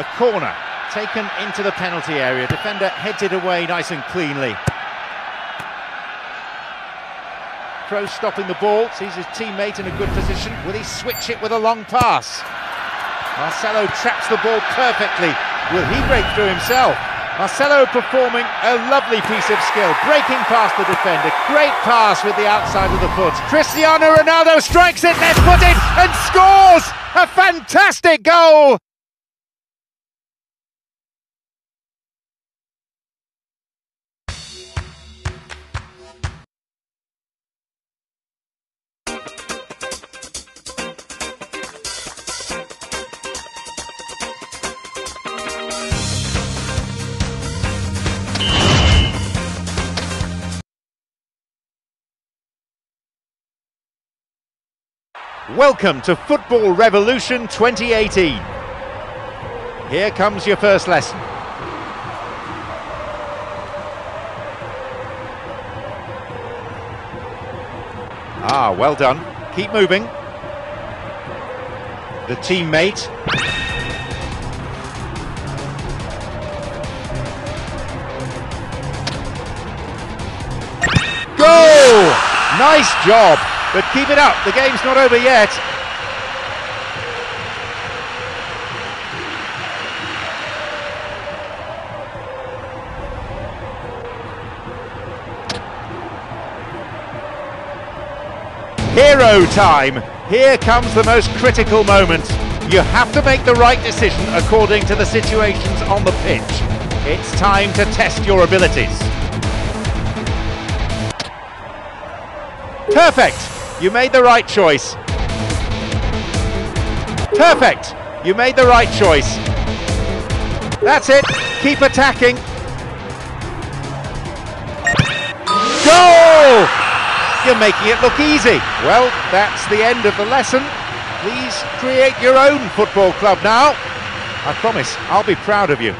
A corner taken into the penalty area. Defender heads it away nice and cleanly. Kroos stopping the ball, sees his teammate in a good position. Will he switch it with a long pass? Marcelo traps the ball perfectly. Will he break through himself? Marcelo performing a lovely piece of skill, breaking past the defender. Great pass with the outside of the foot. Cristiano Ronaldo strikes it left footed and scores! A fantastic goal! Welcome to Football Revolution 2018. Here comes your first lesson. Ah, well done. Keep moving. The teammate. Goal! Nice job. But keep it up, the game's not over yet. Hero time! Here comes the most critical moment. You have to make the right decision according to the situations on the pitch. It's time to test your abilities. Perfect! You made the right choice. Perfect! You made the right choice. That's it. Keep attacking. Goal! You're making it look easy. Well, that's the end of the lesson. Please create your own football club now. I promise I'll be proud of you.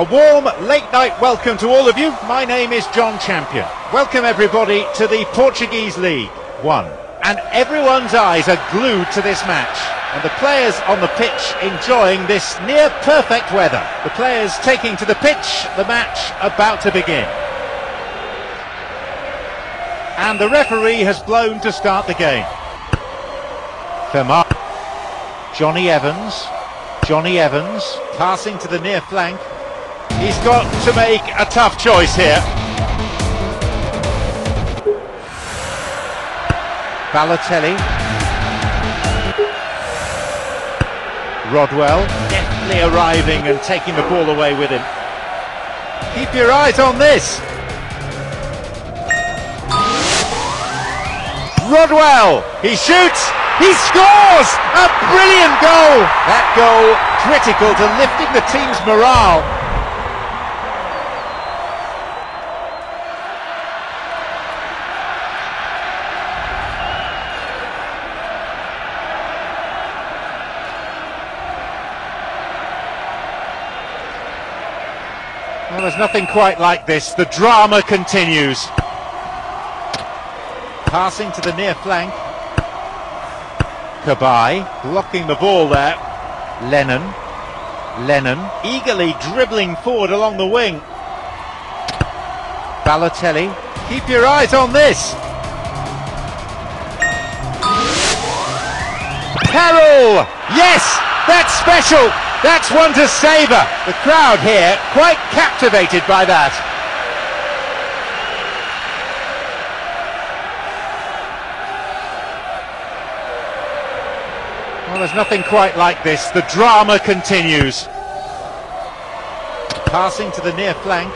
A warm late night welcome to all of you. My name is John Champion. Welcome everybody to the Portuguese League 1. And everyone's eyes are glued to this match. And the players on the pitch enjoying this near perfect weather. The players taking to the pitch, the match about to begin. And the referee has blown to start the game. Femar. Jonny Evans. Jonny Evans passing to the near flank. He's got to make a tough choice here. Balotelli. Rodwell definitely arriving and taking the ball away with him. Keep your eyes on this. Rodwell, he shoots, he scores! A brilliant goal! That goal critical to lifting the team's morale. Nothing quite like this. The drama continues. Passing to the near flank. Cabaye blocking the ball there. Lennon. Lennon eagerly dribbling forward along the wing. Balotelli. Keep your eyes on this. Carroll! Yes! That's special! That's one to savour. The crowd here quite captivated by that. Well, there's nothing quite like this. The drama continues. Passing to the near flank.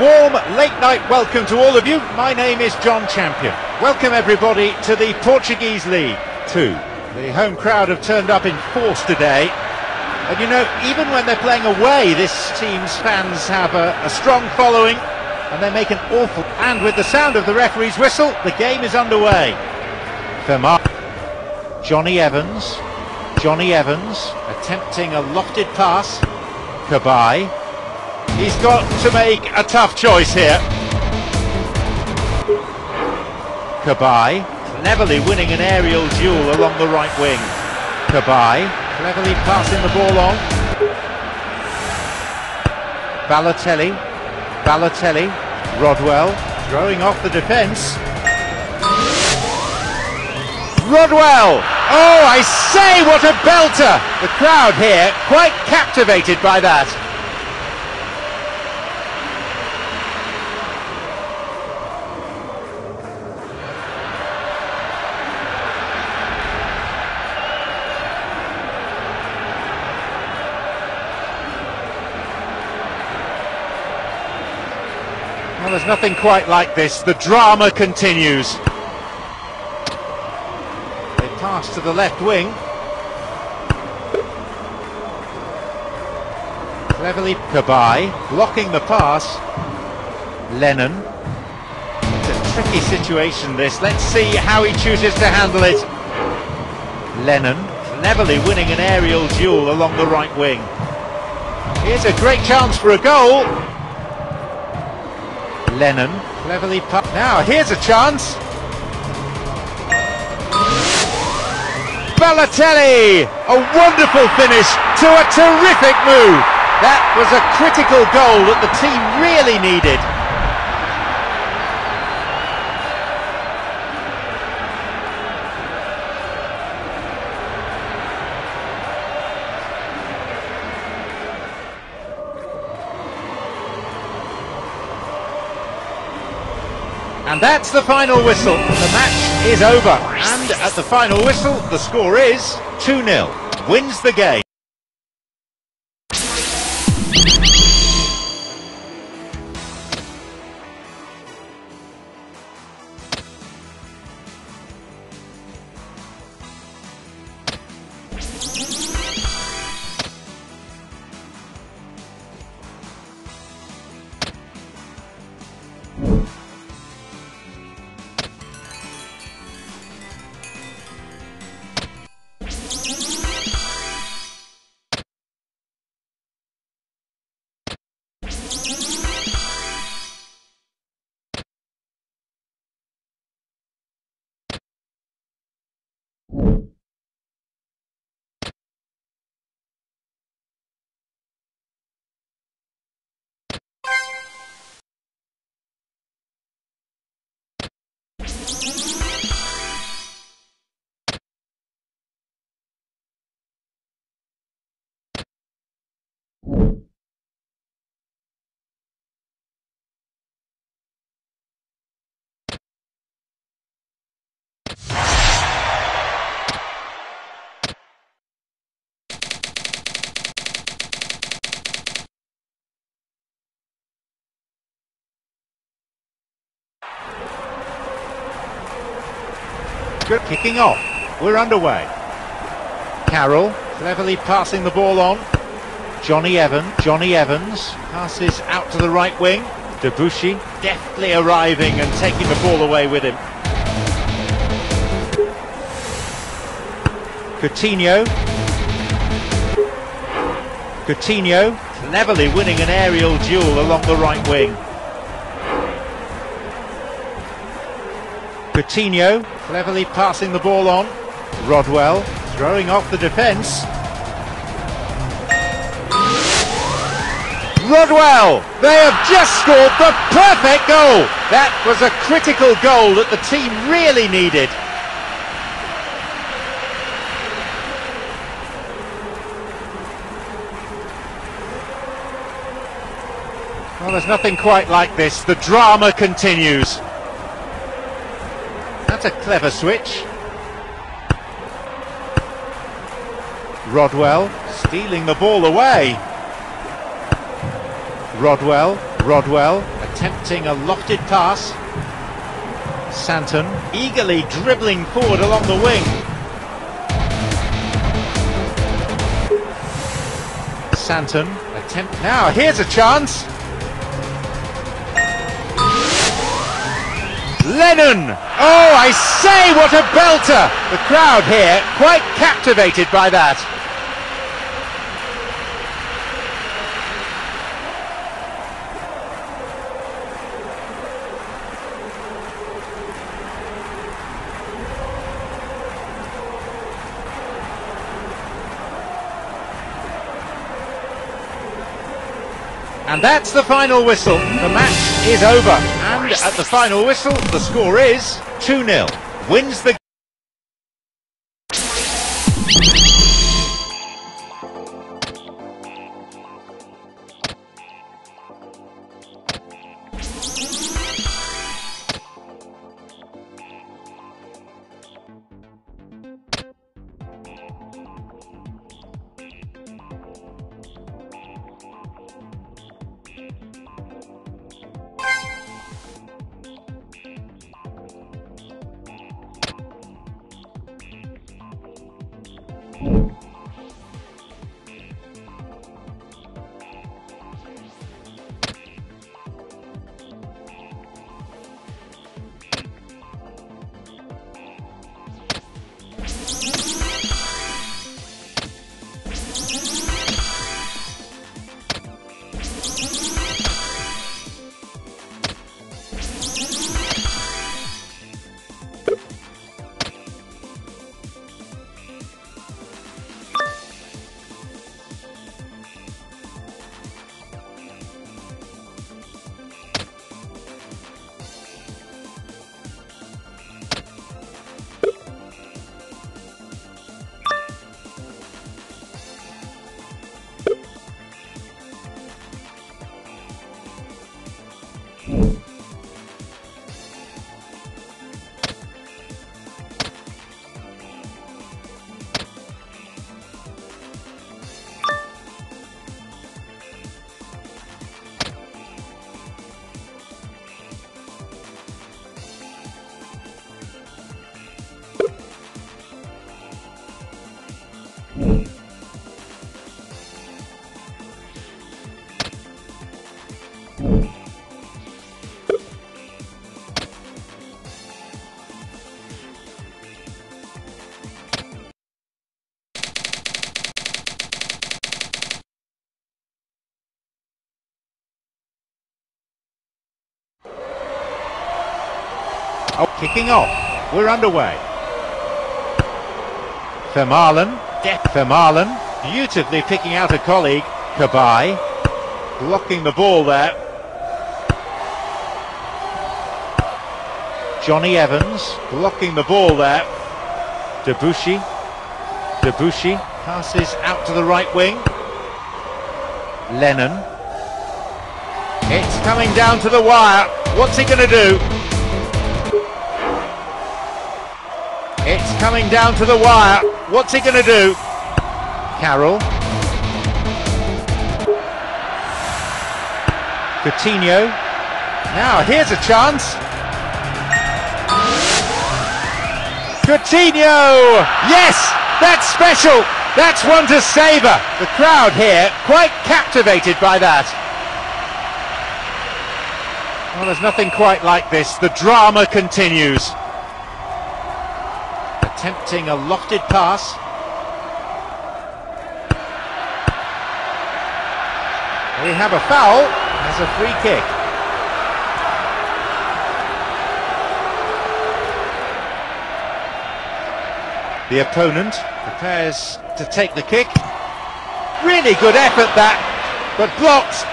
Warm late night welcome to all of you. My name is John Champion. Welcome everybody to the Portuguese League 2. The home crowd have turned up in force today. And you know, even when they're playing away, this team's fans have a, a strong following and they make an awful... And with the sound of the referee's whistle, the game is underway. Vermaat. Jonny Evans. Jonny Evans attempting a lofted pass. Cabaye. He's got to make a tough choice here. Cabaye cleverly winning an aerial duel along the right wing. Cabaye cleverly passing the ball on. Balotelli, Balotelli, Rodwell throwing off the defence. Rodwell! Oh, I say, what a belter! The crowd here quite captivated by that. Well, there's nothing quite like this. The drama continues. They pass to the left wing. Cleverly Cabaye blocking the pass. Lennon. It's a tricky situation this. Let's see how he chooses to handle it. Lennon cleverly winning an aerial duel along the right wing. Here's a great chance for a goal. Lennon cleverly put. Now here's a chance. Balotelli, a wonderful finish to a terrific move. That was a critical goal that the team really needed. And that's the final whistle. The match is over. And at the final whistle, the score is 2-0. Wins the game. Good kicking off. We're underway. Carroll cleverly passing the ball on. Jonny Evans. Jonny Evans passes out to the right wing. Debuchy deftly arriving and taking the ball away with him. Coutinho. Coutinho cleverly winning an aerial duel along the right wing. Coutinho cleverly passing the ball on. Rodwell throwing off the defence. Rodwell! They have just scored the perfect goal! That was a critical goal that the team really needed. Well, there's nothing quite like this. The drama continues. A clever switch. Rodwell stealing the ball away. Rodwell, Rodwell attempting a lofted pass. Santon eagerly dribbling forward along the wing. Santon attempt now. Here's a chance. Lennon! Oh, I say, what a belter! The crowd here quite captivated by that. And that's the final whistle. The match is over. And at the final whistle, the score is 2-0. Wins the kicking off. We're underway. Vermaelen, Vermaelen, beautifully picking out a colleague, Cabaye, blocking the ball there. Jonny Evans, blocking the ball there. Debuchy, Debuchy passes out to the right wing. Lennon. It's coming down to the wire. What's he going to do? Coming down to the wire. What's he going to do? Carroll. Coutinho. Now, here's a chance. Coutinho! Yes! That's special! That's one to savour! The crowd here quite captivated by that. Well, there's nothing quite like this. The drama continues. Attempting a lofted pass. We have a foul as a free kick. The opponent prepares to take the kick. Really good effort that, but blocked.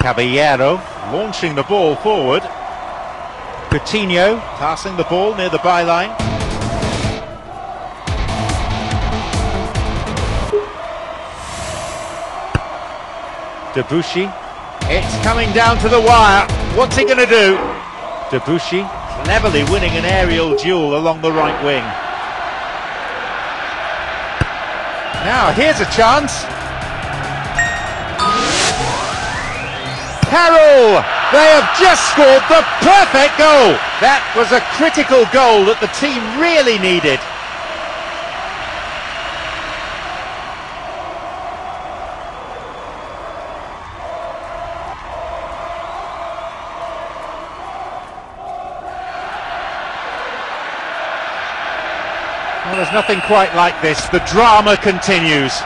Caballero launching the ball forward. Coutinho passing the ball near the byline. Debuchy. It's coming down to the wire. What's he going to do? Debuchy cleverly winning an aerial duel along the right wing. Now, here's a chance. Carroll! They have just scored the perfect goal! That was a critical goal that the team really needed. Well, there's nothing quite like this. The drama continues.